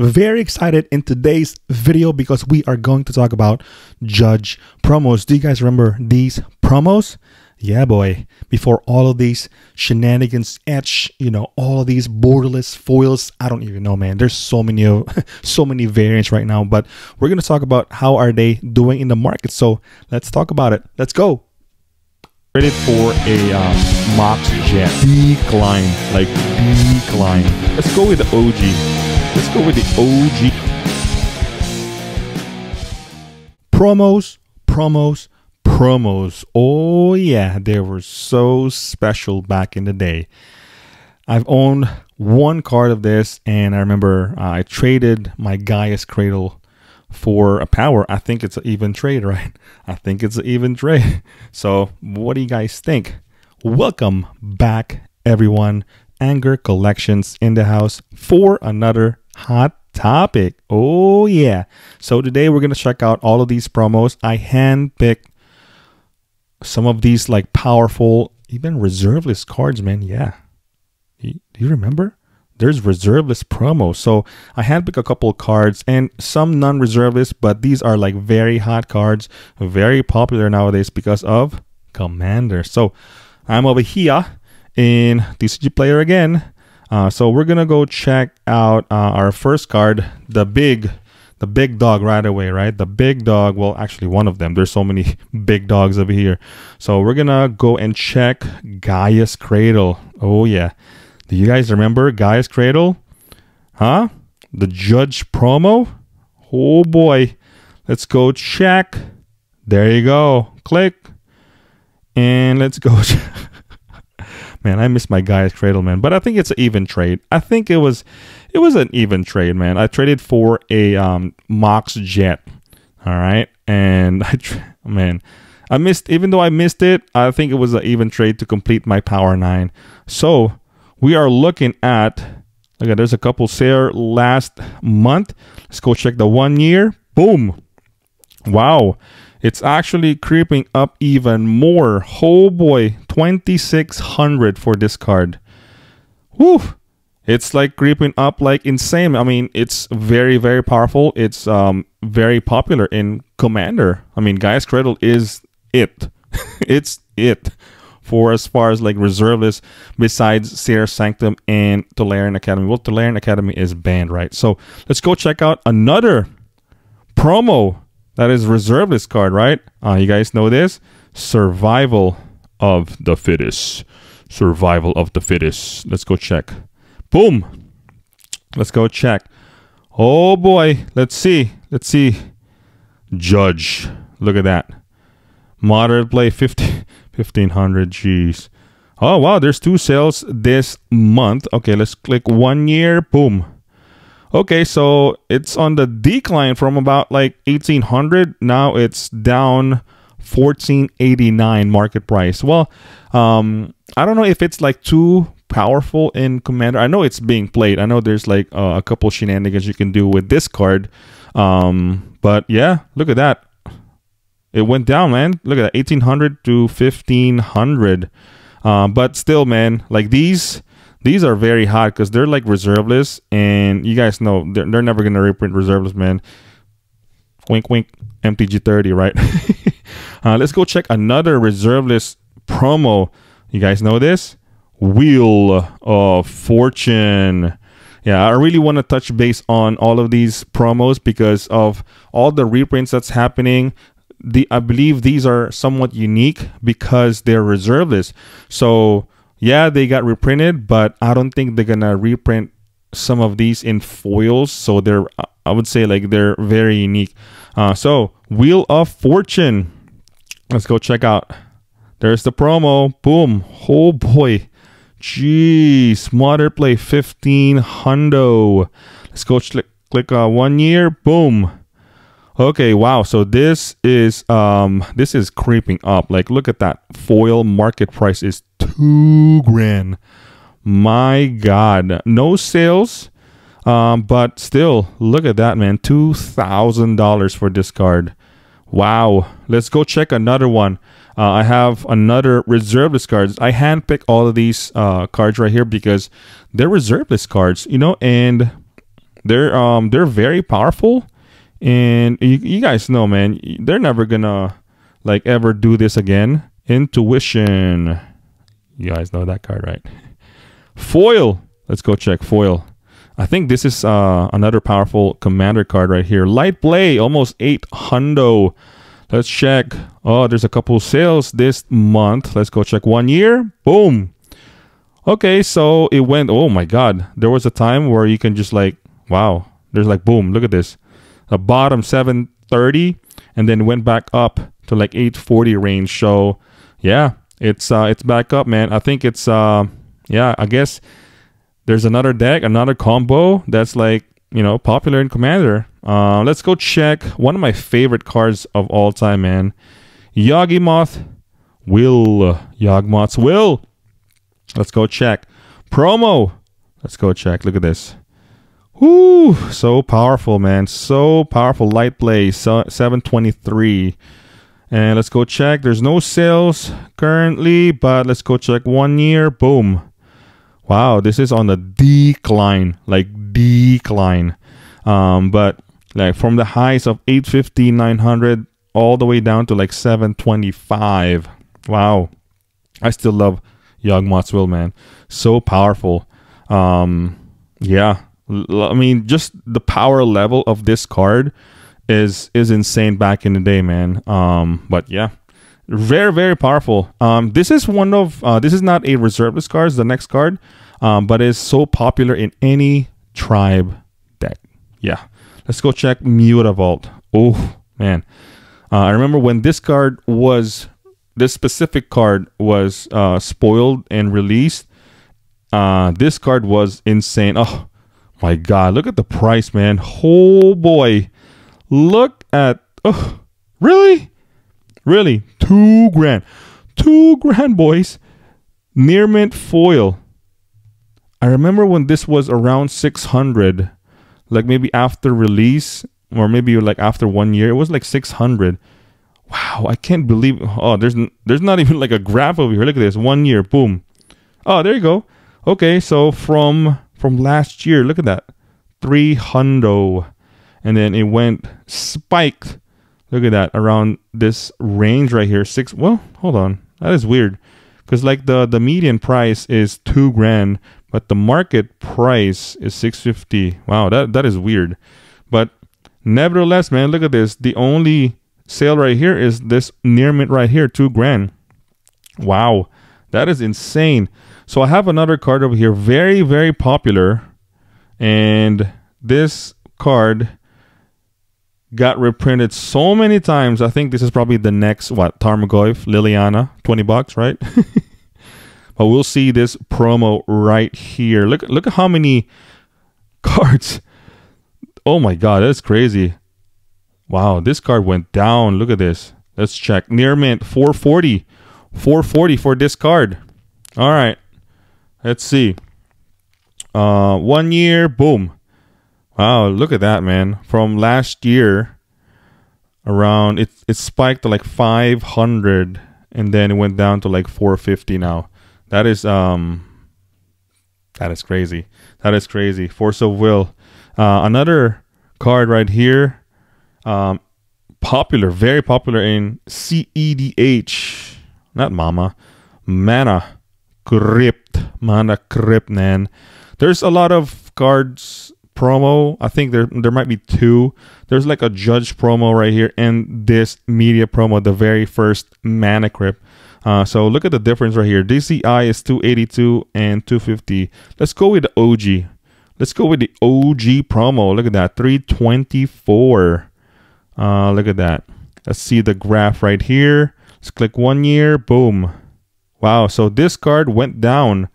very excited in today's video because we are going to talk about Judge promos. Do you guys remember these promos? Yeah, boy. Before all of these shenanigans, etch, you know, all of these borderless foils. I don't even know, man. There's so many, of, so many variants right now. But we're gonna talk about how are they doing in the market. So let's talk about it. Let's go. Ready for a uh, Mox Jet decline, like decline. Let's go with the OG. Let's go with the OG. Promos, promos, promos. Oh, yeah, they were so special back in the day. I've owned one card of this, and I remember uh, I traded my Gaea's Cradle for a power. I think it's an even trade, right? I think it's an even trade. So, what do you guys think? Welcome back, everyone. Anger Collections in the house for another hot topic. Oh, yeah. So today we're going to check out all of these promos. I handpicked some of these like powerful, even reserve list cards, man. Yeah. Do you remember? There's reserve list promos. So I handpicked a couple of cards and some non-reserve list, but these are like very hot cards, very popular nowadays because of Commander. So I'm over here in TCG Player again uh, so we're gonna go check out uh, our first card, the big, the big dog right away, right? The big dog. Well, actually, one of them. There's so many big dogs over here. So we're gonna go and check Gaea's Cradle. Oh yeah, do you guys remember Gaea's Cradle? Huh? The Judge promo. Oh boy, let's go check. There you go. Click, and let's go. man, I miss my Gaea's Cradle, man. But I think it's an even trade. I think it was, it was an even trade, man. I traded for a um, Mox Jet. All right, and I, man, I missed. Even though I missed it, I think it was an even trade to complete my Power Nine. So we are looking at. Look at there's a couple sale last month. Let's go check the one year. Boom. Wow. It's actually creeping up even more. Oh boy, 2600 for this card. Whew. It's like creeping up like insane. I mean, it's very, very powerful. It's um, very popular in Commander. I mean, Gaea's Cradle is it. it's it for as far as like reservists besides Serra's Sanctum and Tolarian Academy. Well, Tolarian Academy is banned, right? So let's go check out another promo that is reserve list card, right? Uh, you guys know this? Survival of the fittest. Survival of the fittest. Let's go check. Boom. Let's go check. Oh boy. Let's see. Let's see. Judge. Look at that. Moderate play 50, 1500. Jeez. Oh wow. There's two sales this month. Okay. Let's click one year. Boom. Okay, so it's on the decline from about like 1800. Now it's down 1489 market price. Well, um, I don't know if it's like too powerful in Commander. I know it's being played. I know there's like uh, a couple shenanigans you can do with this card. Um, but yeah, look at that. It went down, man. Look at that, 1800 to 1500. Uh, but still, man, like these these are very hot because they're like reserve list, and you guys know they're, they're never gonna reprint reserve list, man. Wink, wink. MTG 30, right? uh, let's go check another reserve list promo. You guys know this? Wheel of Fortune. Yeah, I really want to touch base on all of these promos because of all the reprints that's happening. The I believe these are somewhat unique because they're reserve list. So yeah, they got reprinted, but I don't think they're gonna reprint some of these in foils. So they're, I would say, like they're very unique. Uh, so Wheel of Fortune. Let's go check out. There's the promo. Boom. Oh boy. Jeez. Modern play 15 hundo. Let's go click, click uh, one year. Boom. Okay, wow. So this is um this is creeping up. Like look at that. Foil market price is two grand. My God, no sales, um, but still, look at that, man. Two thousand dollars for this card. Wow. Let's go check another one. Uh, I have another reserve list cards. I handpick all of these uh, cards right here because they're reserve list cards, you know, and they're um they're very powerful, and you, you guys know, man, they're never gonna like ever do this again. Intuition, you guys know that card, right? Foil. Let's go check foil. I think this is uh, another powerful commander card right here. Light Play, almost 8 hundo. Let's check. Oh, there's a couple sales this month. Let's go check one year. Boom. Okay, so it went, oh my God. There was a time where you can just like, wow. There's like, boom, look at this. The bottom 730 and then went back up to like 840 range. So yeah, it's uh, it's back up, man. I think it's, uh, yeah, I guess there's another deck, another combo that's like, you know, popular in Commander. Uh, let's go check one of my favorite cards of all time, man. Yawgmoth Will. Yawgmoth's Will. Let's go check. Promo. Let's go check. Look at this. Whoo, so powerful, man. So powerful. Light play, so 723. And let's go check. There's no sales currently, but let's go check one year. Boom. Wow, this is on the decline, like decline. Um, but like from the highs of 850, 900, all the way down to like 725. Wow. I still love Yawgmoth's Will, man. So powerful. Um, yeah. I mean, just the power level of this card is is insane back in the day, man. Um, but yeah, very very powerful. Um, this is one of uh, this is not a reservist card. The next card, um, but is so popular in any tribe deck. Yeah, let's go check Mutavault. Oh man, uh, I remember when this card was this specific card was uh, spoiled and released. Uh, this card was insane. Oh my god, look at the price, man. Oh boy, look at oh really, really two grand, two grand, boys. Near mint foil. I remember when this was around 600, like maybe after release or maybe like after one year, it was like 600. Wow, I can't believe. Oh, there's there's not even like a graph over here. Look at this. One year, boom. Oh, there you go. Okay, so from from last year, look at that, three hundo, and then it went spiked. Look at that around this range right here. Six. Well, hold on. That is weird, because like the the median price is two grand, but the market price is six fifty. Wow, that that is weird. But nevertheless, man, look at this. The only sale right here is this near mint right here, two grand. Wow, that is insane. So I have another card over here, very, very popular. And this card got reprinted so many times. I think this is probably the next, what, Tarmogoyf, Liliana, 20 bucks, right? but we'll see this promo right here. Look, look at how many cards. Oh my God, that's crazy. Wow, this card went down. Look at this. Let's check. Near mint 440. 440 for this card. All right. Let's see. Uh one year, boom. Wow, look at that, man. From last year around it it spiked to like 500 and then it went down to like 450 now. That is um that is crazy. That is crazy. Force of Will. Uh, another card right here um, popular, very popular in CEDH, not Mama, Mana Crypt, Mana Crypt, man. There's a lot of cards promo. I think there there might be two. There's like a judge promo right here and this media promo, the very first Mana Crypt. Uh, so look at the difference right here. DCI is 282 and 250. Let's go with the OG. Let's go with the OG promo. Look at that, 324. Uh, look at that. Let's see the graph right here. Let's click one year. Boom. Wow. So this card went down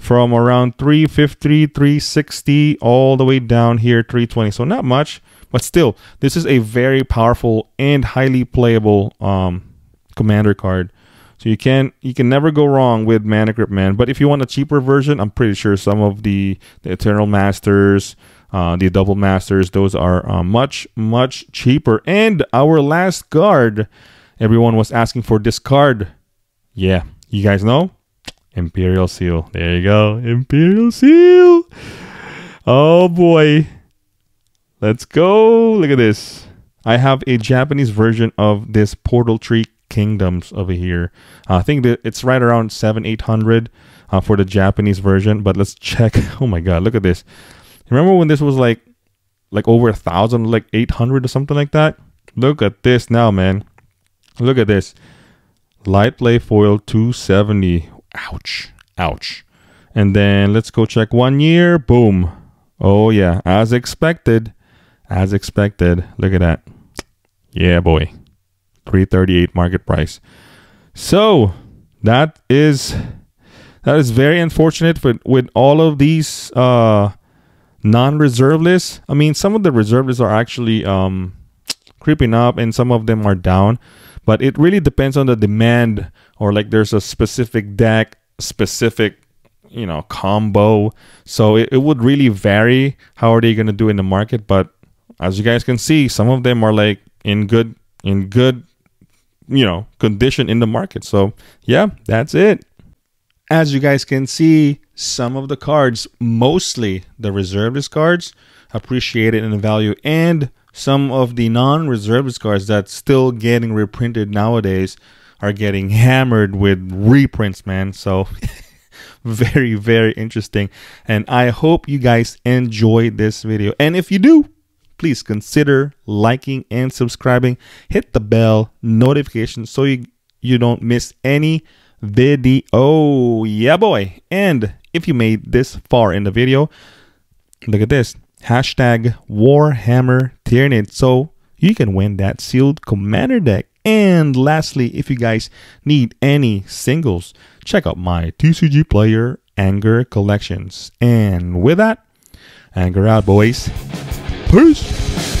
from around 350, 360, all the way down here, 320. So not much, but still, this is a very powerful and highly playable um, commander card. So you can you can never go wrong with Mana Crypt Man. But if you want a cheaper version, I'm pretty sure some of the, the Eternal Masters, uh, the double masters, those are uh, much, much cheaper. And our last card, everyone was asking for this card. Yeah, you guys know? Imperial Seal. There you go. Imperial Seal. Oh boy. Let's go. Look at this. I have a Japanese version of this Portal Three Kingdoms over here. Uh, I think that it's right around seven, eight hundred uh, for the Japanese version. But let's check. Oh my god, look at this. Remember when this was like like over a thousand, like eight hundred or something like that? Look at this now, man. Look at this. Light play foil 270. Ouch. Ouch. And then let's go check one year. Boom. Oh yeah, as expected. As expected. Look at that. Yeah, boy. 338 market price. So, that is that is very unfortunate with with all of these uh non-reserve lists. I mean, some of the reserve lists are actually um creeping up and some of them are down, but it really depends on the demand or like there's a specific deck, specific you know combo. So it, it would really vary how are they going to do in the market but as you guys can see some of them are like in good in good you know condition in the market. So yeah that's it. As you guys can see some of the cards mostly the reservist cards appreciated in value and some of the non-reservist cards that's still getting reprinted nowadays are getting hammered with reprints man so very, very interesting. And I hope you guys enjoyed this video. And if you do, please consider liking and subscribing. Hit the bell notification so you, you don't miss any video. Yeah, boy. And if you made this far in the video, look at this. Hashtag Warhammer Tyranid. So you can win that sealed commander deck. And lastly, if you guys need any singles, check out my TCG Player Anger collections. And with that, Anger out, boys. Peace.